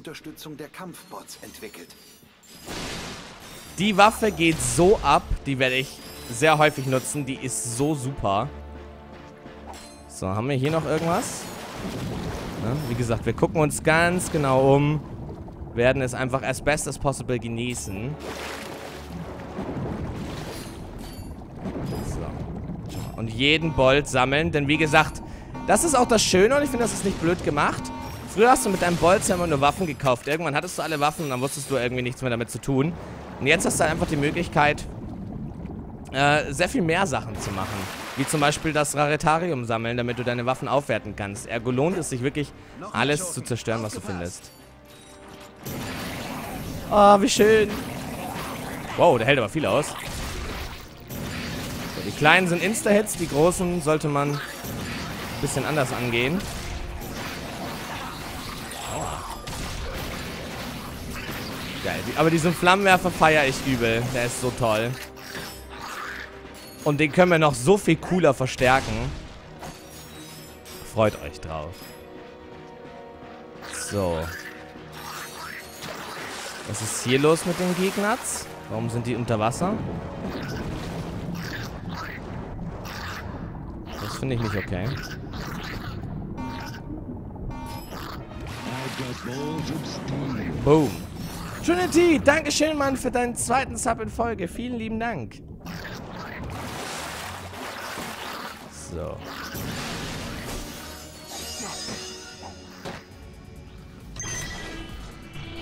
Unterstützung der Kampfbots entwickelt. Die Waffe geht so ab, die werde ich sehr häufig nutzen. Die ist so super. So, haben wir hier noch irgendwas? Ja, wie gesagt, wir gucken uns ganz genau um. Werden es einfach as best as possible genießen. So. Und jeden Bolt sammeln, denn wie gesagt, das ist auch das Schöne und ich finde, das ist nicht blöd gemacht. Früher hast du mit deinem Bolz immer nur Waffen gekauft. Irgendwann hattest du alle Waffen und dann wusstest du irgendwie nichts mehr damit zu tun. Und jetzt hast du einfach die Möglichkeit, äh, sehr viel mehr Sachen zu machen. Wie zum Beispiel das Raretarium sammeln, damit du deine Waffen aufwerten kannst. Ergo lohnt es sich wirklich, alles zu zerstören, was du findest. Oh, wie schön. Wow, der hält aber viel aus. So, die kleinen sind Insta-Hits, die großen sollte man ein bisschen anders angehen. Geil. Aber diesen Flammenwerfer feiere ich übel. Der ist so toll. Und den können wir noch so viel cooler verstärken. Freut euch drauf. So. Was ist hier los mit den Gegners? Warum sind die unter Wasser? Das finde ich nicht okay. Boom. Trinity, Dankeschön, Mann, für deinen zweiten Sub in Folge. Vielen lieben Dank. So.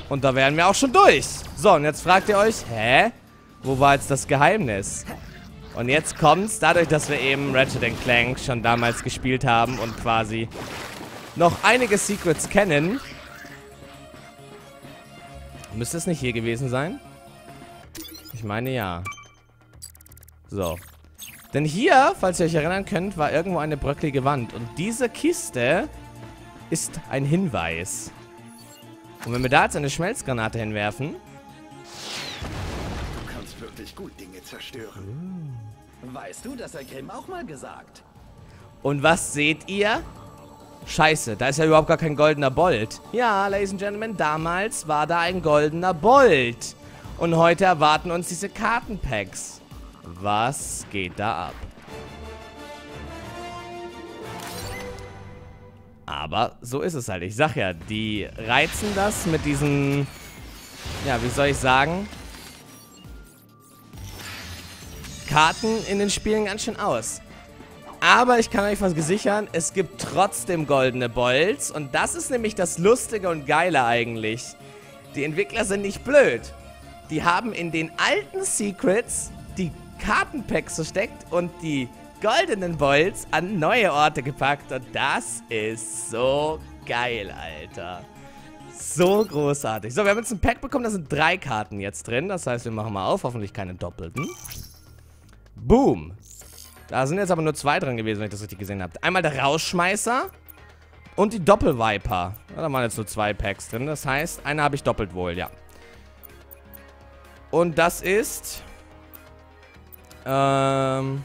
Und da wären wir auch schon durch. So, und jetzt fragt ihr euch, hä? Wo war jetzt das Geheimnis? Und jetzt kommt's, dadurch, dass wir eben Ratchet Clank schon damals gespielt haben und quasi noch einige Secrets kennen. Müsste es nicht hier gewesen sein? Ich meine ja. So. Denn hier, falls ihr euch erinnern könnt, war irgendwo eine bröcklige Wand. Und diese Kiste ist ein Hinweis. Und wenn wir da jetzt eine Schmelzgranate hinwerfen... Du kannst wirklich gut Dinge zerstören. Weißt du, das hat Grimm auch mal gesagt. Und was seht ihr? Scheiße, da ist ja überhaupt gar kein goldener Bolt. Ja, Ladies and Gentlemen, damals war da ein goldener Bolt. Und heute erwarten uns diese Kartenpacks. Was geht da ab? Aber so ist es halt. Ich sag ja, die reizen das mit diesen... Ja, wie soll ich sagen? Karten in den Spielen ganz schön aus. Aber ich kann euch was gesichern, es gibt trotzdem goldene Bolts. Und das ist nämlich das Lustige und Geile eigentlich. Die Entwickler sind nicht blöd. Die haben in den alten Secrets die Kartenpacks versteckt und die goldenen Bolts an neue Orte gepackt. Und das ist so geil, Alter. So großartig. So, wir haben jetzt ein Pack bekommen, da sind drei Karten jetzt drin. Das heißt, wir machen mal auf, hoffentlich keine doppelten. Boom. Da sind jetzt aber nur zwei drin gewesen, wenn ich das richtig gesehen habe. Einmal der Rausschmeißer und die Doppelviper. Ja, da waren jetzt nur zwei Packs drin. Das heißt, eine habe ich doppelt wohl, ja. Und das ist... Ähm...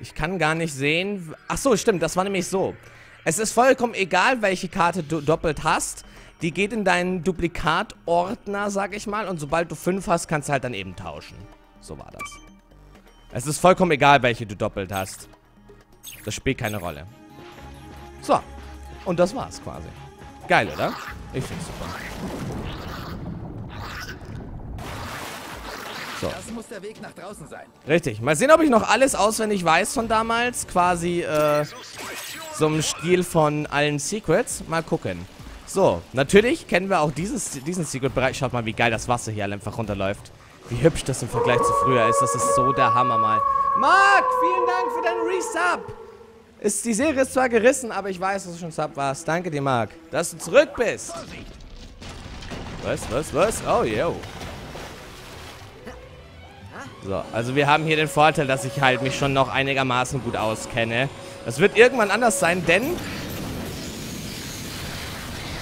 Ich kann gar nicht sehen... Ach so, stimmt, das war nämlich so. Es ist vollkommen egal, welche Karte du doppelt hast. Die geht in deinen Duplikatordner, sag ich mal. Und sobald du fünf hast, kannst du halt dann eben tauschen. So war das. Es ist vollkommen egal, welche du doppelt hast. Das spielt keine Rolle. So. Und das war's quasi. Geil, oder? Ich find's super. So. Das muss der Weg nach draußen sein. Richtig. Mal sehen, ob ich noch alles auswendig weiß von damals. Quasi, äh, so im Stil von allen Secrets. Mal gucken. So, natürlich kennen wir auch dieses, diesen Secret-Bereich. Schaut mal, wie geil das Wasser hier einfach runterläuft. Wie hübsch das im Vergleich zu früher ist. Das ist so der Hammer mal. Marc, vielen Dank für deinen Resub. Ist, die Serie ist zwar gerissen, aber ich weiß, dass du schon Sub warst. Danke dir, Marc, dass du zurück bist. Was, was, was? Oh, yo. So, also wir haben hier den Vorteil, dass ich halt mich schon noch einigermaßen gut auskenne. Das wird irgendwann anders sein, denn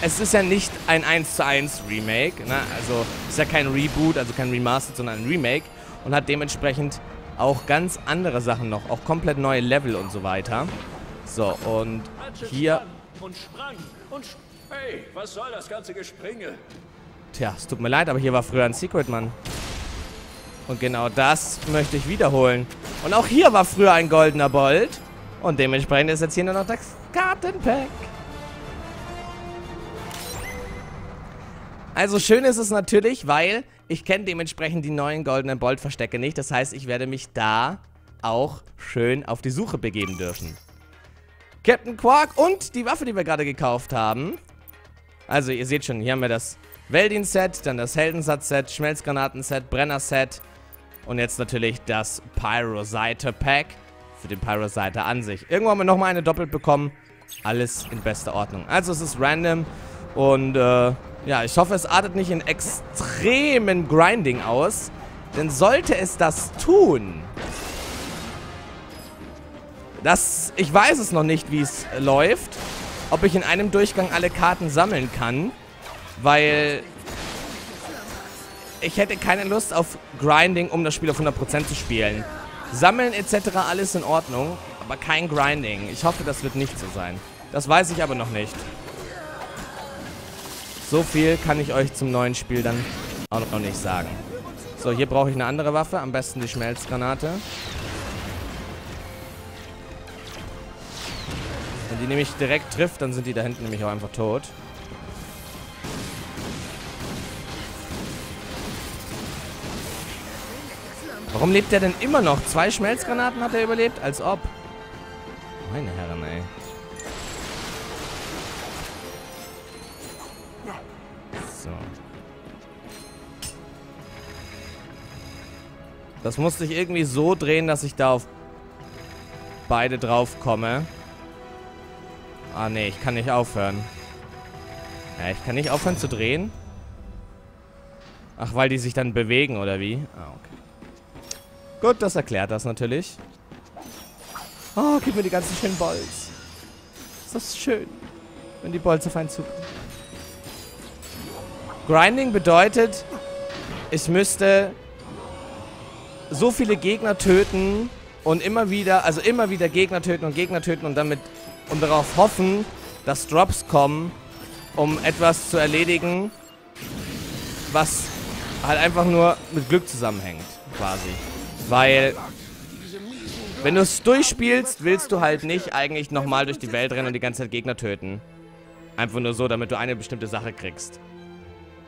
es ist ja nicht ein 1 zu 1 Remake, ne? also ist ja kein Reboot, also kein Remastered, sondern ein Remake und hat dementsprechend auch ganz andere Sachen noch, auch komplett neue Level und so weiter. So, und hier... Und sprang und Hey, was soll das ganze Gespringe? Tja, es tut mir leid, aber hier war früher ein Secret, Mann. Und genau das möchte ich wiederholen. Und auch hier war früher ein goldener Bolt. Und dementsprechend ist jetzt hier nur noch das Kartenpack. Also schön ist es natürlich, weil ich kenne dementsprechend die neuen goldenen Bolt-Verstecke nicht. Das heißt, ich werde mich da auch schön auf die Suche begeben dürfen. Captain Quark und die Waffe, die wir gerade gekauft haben. Also ihr seht schon, hier haben wir das Weldin-Set, dann das Heldensatz-Set, Schmelzgranaten-Set, Brenner-Set und jetzt natürlich das Pyroseite-Pack für den Pyroseite an sich. Irgendwann haben wir nochmal eine doppelt bekommen. Alles in bester Ordnung. Also es ist random und äh, ja, ich hoffe, es artet nicht in extremen Grinding aus. Denn sollte es das tun, das, ich weiß es noch nicht, wie es läuft. Ob ich in einem Durchgang alle Karten sammeln kann. Weil ich hätte keine Lust auf Grinding, um das Spiel auf 100% zu spielen. Sammeln etc. alles in Ordnung, aber kein Grinding. Ich hoffe, das wird nicht so sein. Das weiß ich aber noch nicht. So viel kann ich euch zum neuen Spiel dann auch noch nicht sagen. So, hier brauche ich eine andere Waffe. Am besten die Schmelzgranate. Wenn die nämlich direkt trifft, dann sind die da hinten nämlich auch einfach tot. Warum lebt der denn immer noch? Zwei Schmelzgranaten hat er überlebt? Als ob. Meine Herren, ey. Das musste ich irgendwie so drehen, dass ich da auf beide drauf komme. Ah, nee, ich kann nicht aufhören. Ja, ich kann nicht aufhören zu drehen. Ach, weil die sich dann bewegen, oder wie? Ah, okay. Gut, das erklärt das natürlich. Oh, gib mir die ganzen schönen Bolz. Ist das schön, wenn die Bolz auf einen zukommen. Grinding bedeutet, ich müsste so viele Gegner töten und immer wieder, also immer wieder Gegner töten und Gegner töten und damit und darauf hoffen, dass Drops kommen, um etwas zu erledigen, was halt einfach nur mit Glück zusammenhängt, quasi. Weil, wenn du es durchspielst, willst du halt nicht eigentlich nochmal durch die Welt rennen und die ganze Zeit Gegner töten. Einfach nur so, damit du eine bestimmte Sache kriegst.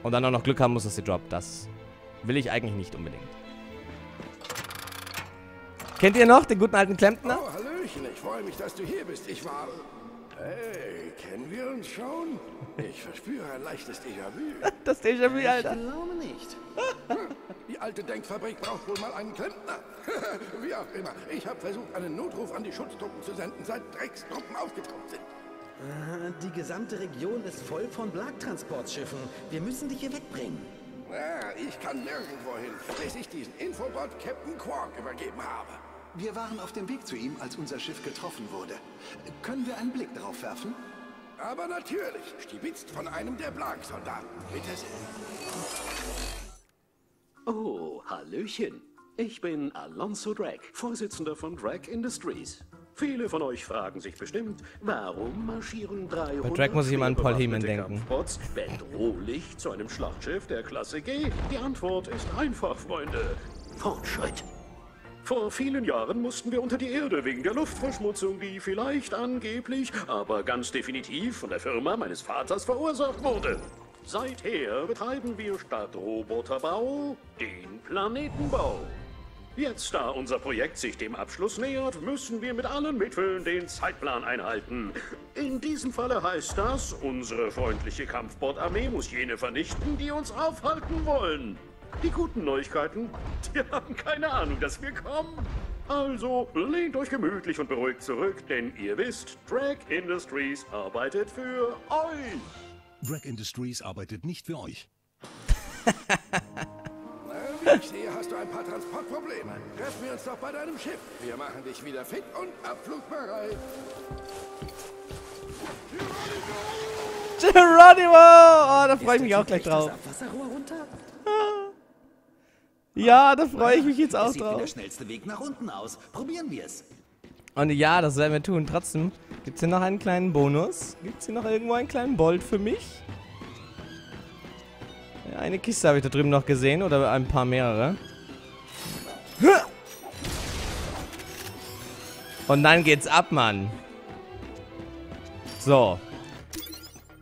Und dann auch noch Glück haben musst, dass sie droppt. Das will ich eigentlich nicht unbedingt. Kennt ihr noch den guten alten Klempner? Oh, Hallöchen, ich freue mich, dass du hier bist. Ich war... Hey, kennen wir uns schon? Ich verspüre ein leichtes Déjà-vu. Das Déjà-vu, Alter. Ich glaube nicht. Die alte Denkfabrik braucht wohl mal einen Klempner. Wie auch immer. Ich habe versucht, einen Notruf an die Schutztruppen zu senden, seit Dreckstruppen aufgetaucht sind. Die gesamte Region ist voll von Blattransportschiffen. Wir müssen dich hier wegbringen. Ja, ich kann nirgendwo hin, bis ich diesen Infobot Captain Quark übergeben habe. Wir waren auf dem Weg zu ihm, als unser Schiff getroffen wurde. Können wir einen Blick darauf werfen? Aber natürlich, stibitzt von einem der Blank-Soldaten. Bitte sehr. Oh, Hallöchen. Ich bin Alonso Drake, Vorsitzender von Drake Industries. Viele von euch fragen sich bestimmt, warum marschieren 300 Drake muss ich immer an Paul Heyman denken. Kampfbots bedrohlich zu einem Schlachtschiff der Klasse G? Die Antwort ist einfach, Freunde. Fortschritt. Vor vielen Jahren mussten wir unter die Erde wegen der Luftverschmutzung, die vielleicht angeblich, aber ganz definitiv von der Firma meines Vaters verursacht wurde. Seither betreiben wir statt Roboterbau den Planetenbau. Jetzt, da unser Projekt sich dem Abschluss nähert, müssen wir mit allen Mitteln den Zeitplan einhalten. In diesem Falle heißt das, unsere freundliche Kampfbordarmee muss jene vernichten, die uns aufhalten wollen. Die guten Neuigkeiten, die haben keine Ahnung, dass wir kommen. Also lehnt euch gemütlich und beruhigt zurück, denn ihr wisst, Drag Industries arbeitet für euch. Drag Industries arbeitet nicht für euch. Wie ich sehe, hast du ein paar Transportprobleme. Treffen wir uns doch bei deinem Schiff. Wir machen dich wieder fit und abflugbereit. Geronimo! Oh, da freue ich mich auch gleich drauf. Das Abwasserrohr runter? Ja, da freue ich mich jetzt auch Es sieht wie drauf. der schnellste Weg nach unten aus. Probieren wir es. Und ja, das werden wir tun. Trotzdem, gibt es hier noch einen kleinen Bonus? Gibt es hier noch irgendwo einen kleinen Bolt für mich? Ja, eine Kiste habe ich da drüben noch gesehen. Oder ein paar mehrere. Und dann geht's ab, Mann. So.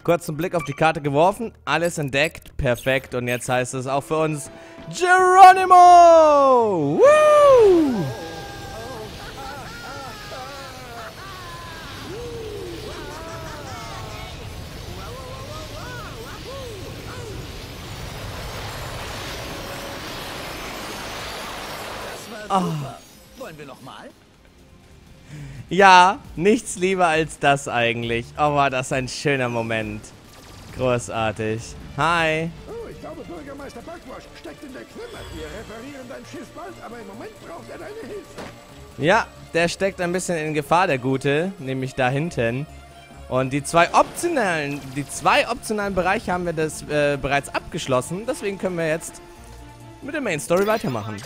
Kurzen Blick auf die Karte geworfen. Alles entdeckt. Perfekt. Und jetzt heißt es auch für uns Geronimo! Woo! Super. Wollen wir noch mal? Ja, nichts lieber als das eigentlich. Oh, war das ein schöner Moment. Großartig. Hi. Ich glaube, Bürgermeister Backwash steckt in der Klemme. Wir reparieren dein Schiff bald, aber im Moment braucht er deine Hilfe. Ja, der steckt ein bisschen in Gefahr, der Gute. Nämlich da hinten. Und die zwei optionalen, die zwei optionalen Bereiche haben wir das äh, bereits abgeschlossen. Deswegen können wir jetzt mit der Main Story weitermachen.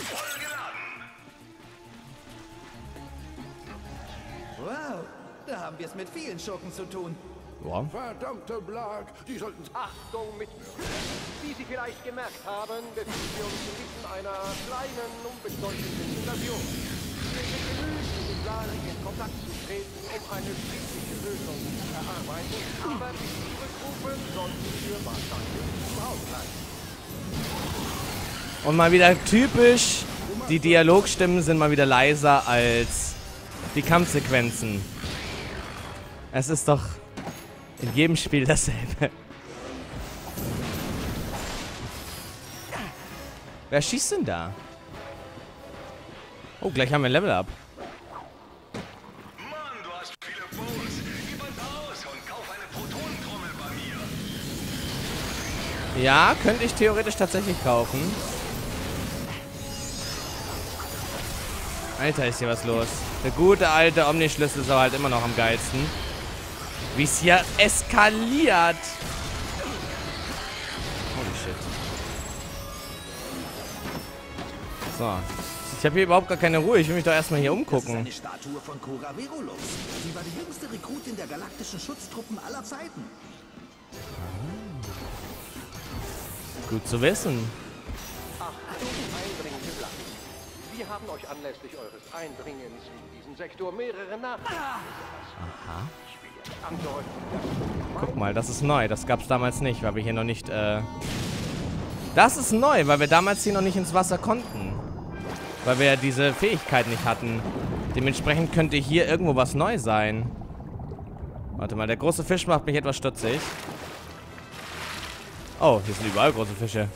Wow, da haben wir es mit vielen Schurken zu tun. Ja. Verdammte Blag, die sollten... Achtung Mitbürger! Wie Sie vielleicht gemerkt haben, befinden wir uns inmitten einer kleinen, unbedeutenden Invasion. Wir sind bemüht, mit den Sari in Kontakt zu treten, um eine friedliche Lösung zu erarbeiten, aber Sie zurückrufen, sollten wir wahrscheinlich im Haus bleiben. Und mal wieder typisch, die Dialogstimmen sind mal wieder leiser als die Kampfsequenzen. Es ist doch in jedem Spiel dasselbe. Wer schießt denn da? Oh, gleich haben wir ein Level Up. Ja, könnte ich theoretisch tatsächlich kaufen. Alter, ist hier was los. Der gute alte Omni-Schlüssel ist aber halt immer noch am geilsten. Wie es hier eskaliert. Holy shit. So. Ich habe hier überhaupt gar keine Ruhe. Ich will mich doch erstmal hier Das ist umgucken. eine Statue von Cora Verulus. Sie war die jüngste Rekrutin der galaktischen Schutztruppen aller Zeiten. Gut zu wissen. Achtung. Wir haben euch anlässlich eures Eindringens in diesen Sektor mehrere Nachrichten Aha. Guck mal, das ist neu. Das gab's damals nicht, weil wir hier noch nicht, äh... Das ist neu, weil wir damals hier noch nicht ins Wasser konnten. Weil wir diese Fähigkeit nicht hatten. Dementsprechend könnte hier irgendwo was neu sein. Warte mal, der große Fisch macht mich etwas stutzig. Oh, hier sind überall große Fische.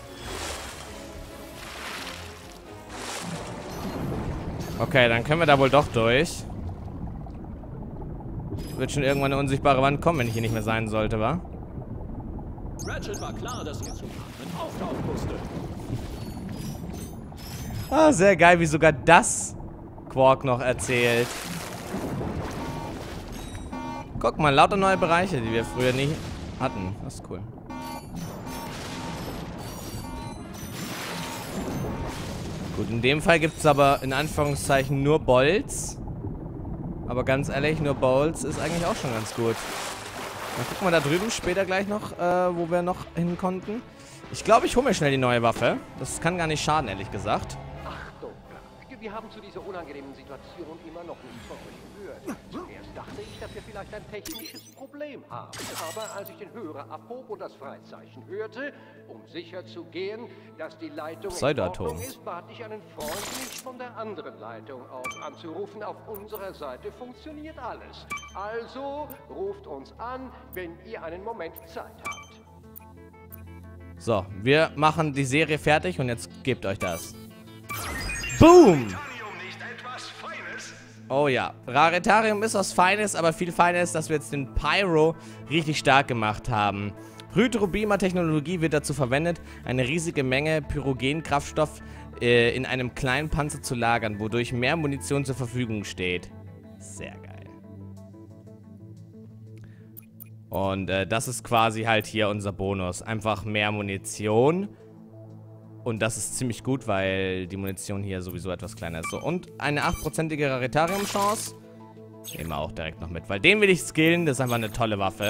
Okay, dann können wir da wohl doch durch. Wird schon irgendwann eine unsichtbare Wand kommen, wenn ich hier nicht mehr sein sollte, wa? Ratchet war klar, dass er zum Atmen auftauchen musste. Ah, sehr geil, wie sogar das Quark noch erzählt. Guck mal, lauter neue Bereiche, die wir früher nie hatten. Das ist cool. Gut, in dem Fall gibt es aber in Anführungszeichen nur Bolts. Aber ganz ehrlich, nur Bolts ist eigentlich auch schon ganz gut. Dann gucken wir da drüben später gleich noch, äh, wo wir noch hin konnten. Ich glaube, ich hole mir schnell die neue Waffe. Das kann gar nicht schaden, ehrlich gesagt. Achtung. Wir haben zu dieser unangenehmen Situation immer noch nichts von euch gehört. Zuerst dachte ich, dass wir vielleicht ein technisches Problem haben. Aber als ich den Hörer abhob und das Freizeichen hörte, um sicher zu gehen, dass die Leitung in Pseudoatom. Ordnung ist, bat ich einen Freund, mich von der anderen Leitung aus anzurufen. Auf unserer Seite funktioniert alles. Also ruft uns an, wenn ihr einen Moment Zeit habt. So, wir machen die Serie fertig und jetzt gebt euch das. Boom! Oh ja, Raritarium ist was Feines, aber viel Feines dass wir jetzt den Pyro richtig stark gemacht haben. Hydrobima-Technologie wird dazu verwendet, eine riesige Menge Pyrogen-Kraftstoff äh, in einem kleinen Panzer zu lagern, wodurch mehr Munition zur Verfügung steht. Sehr geil. Und äh, das ist quasi halt hier unser Bonus. Einfach mehr Munition. Und das ist ziemlich gut, weil die Munition hier sowieso etwas kleiner ist. So, und eine 8%ige Raritarium-Chance. Nehmen wir auch direkt noch mit, weil den will ich skillen. Das ist einfach eine tolle Waffe.